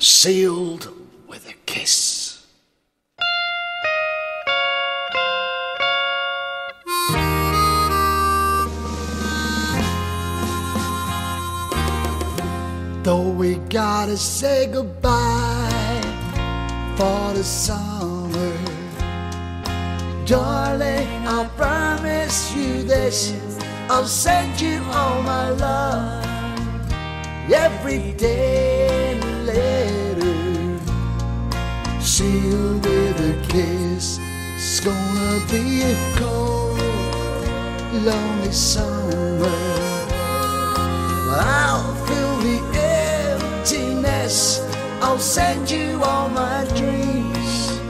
sealed with a kiss. Though we gotta say goodbye for the summer, darling, I promise you this. I'll send you all my love every day kiss. It's gonna be a cold, lonely summer. I'll fill the emptiness. I'll send you all my dreams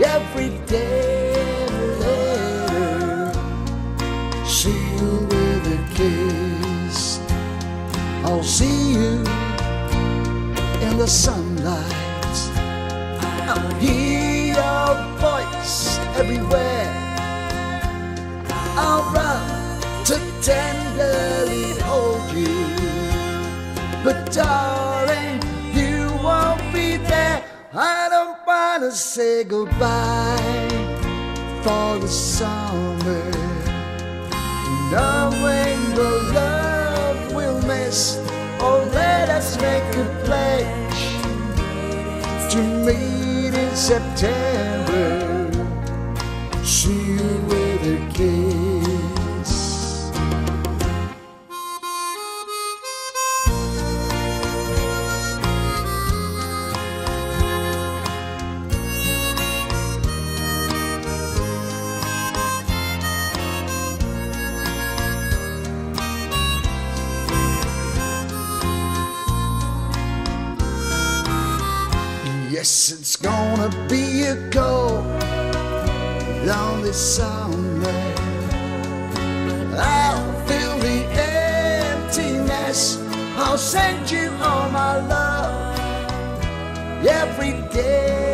every day later, sealed with a kiss. I'll see you in the sunlight. I'll everywhere. I'll run to tenderly hold you. But darling, you won't be there. I don't wanna say goodbye for the summer. Knowing the love we'll miss, oh let us make a pledge to meet in September. Yes, it's gonna be a cold, lonely summer. I'll fill the emptiness. I'll send you all my love every day.